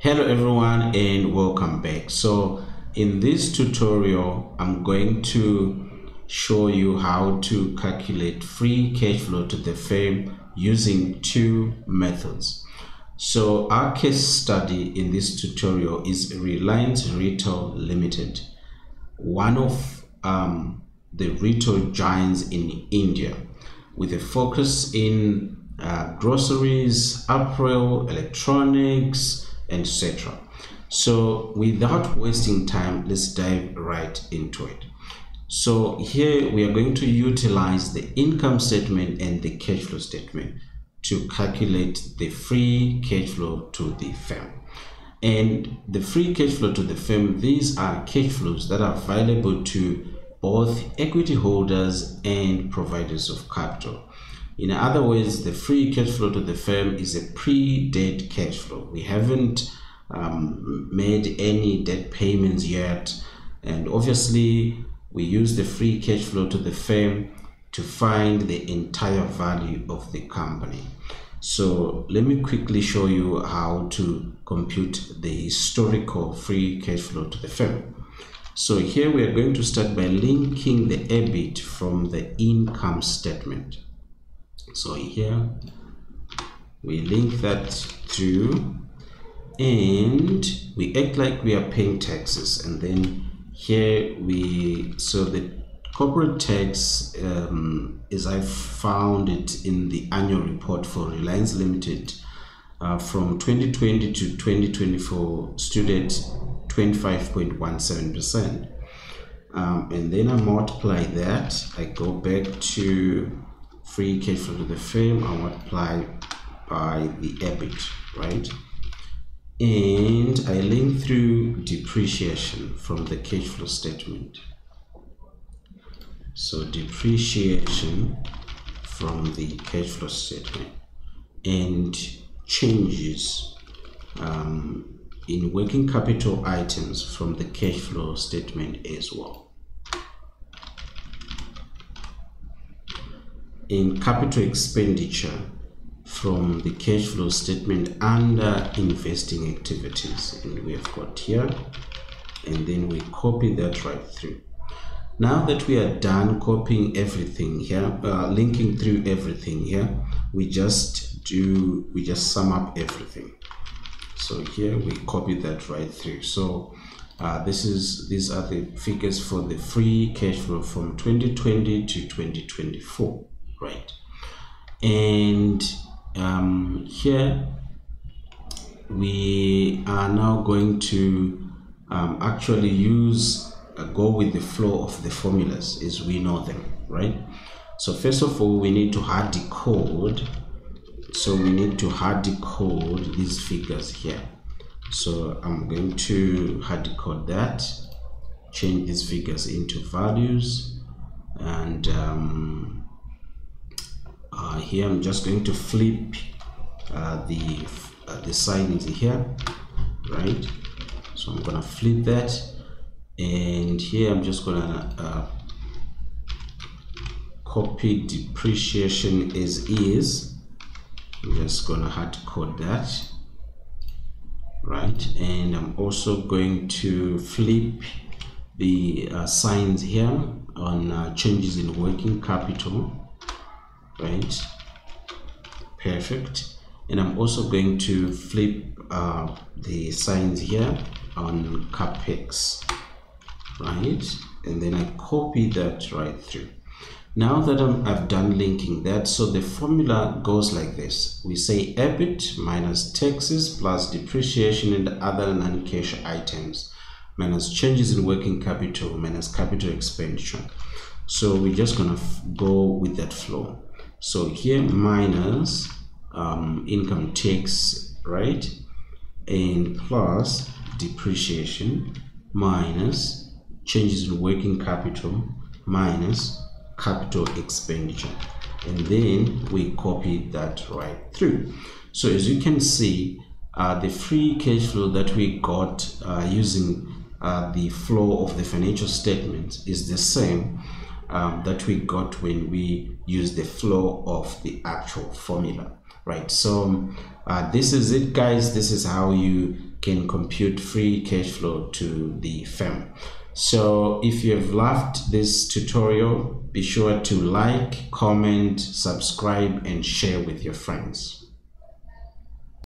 hello everyone and welcome back. So in this tutorial i'm going to show you how to calculate free cash flow to the firm using two methods. So our case study in this tutorial is reliance retail limited one of um, the retail giants in india with a focus in uh, groceries apparel electronics etc. So without wasting time, let's dive right into it. So here we are going to utilize the income statement and the cash flow statement to calculate the free cash flow to the firm. And the free cash flow to the firm, these are cash flows that are available to both equity holders and providers of capital. In other words, the free cash flow to the firm is a pre-debt cash flow. We haven't um, made any debt payments yet. And obviously, we use the free cash flow to the firm to find the entire value of the company. So let me quickly show you how to compute the historical free cash flow to the firm. So here we are going to start by linking the EBIT from the income statement so here we link that to and we act like we are paying taxes. And then here we so the corporate tax um, as I found it in the annual report for Reliance Limited uh, from 2020 to 2024 stood at 25.17 percent. Um, and then I multiply that I go back to free cash flow to the firm and multiply by the EBIT, right? And I link through depreciation from the cash flow statement. So depreciation from the cash flow statement and changes um, in working capital items from the cash flow statement as well. In capital expenditure from the cash flow statement under investing activities. And we have got here and then we copy that right through. Now that we are done copying everything here uh, linking through everything here we just do we just sum up everything. So here we copy that right through. So uh, this is these are the figures for the free cash flow from 2020 to 2024 right and um, here we are now going to um, actually use uh, go with the flow of the formulas as we know them right? So first of all we need to hard code so we need to hard code these figures here. So I'm going to hard code that change these figures into values and um, uh, here I'm just going to flip uh, the uh, the signs here right? So I'm gonna flip that and here I'm just gonna uh, copy depreciation as is. I'm just gonna hard code that right? And I'm also going to flip the uh, signs here on uh, changes in working capital right? Perfect. And I'm also going to flip uh, the signs here on capex right? And then I copy that right through. Now that i have done linking that so the formula goes like this. We say EBIT minus taxes plus depreciation and other non-cash items minus changes in working capital minus capital expenditure. So we're just gonna go with that flow so here minus um, income tax right? And plus depreciation minus changes in working capital minus capital expenditure. And then we copy that right through. So as you can see uh, the free cash flow that we got uh, using uh, the flow of the financial statement is the same um, that we got when we use the flow of the actual formula right so uh, this is it guys this is how you can compute free cash flow to the firm. So if you have loved this tutorial, be sure to like, comment, subscribe and share with your friends.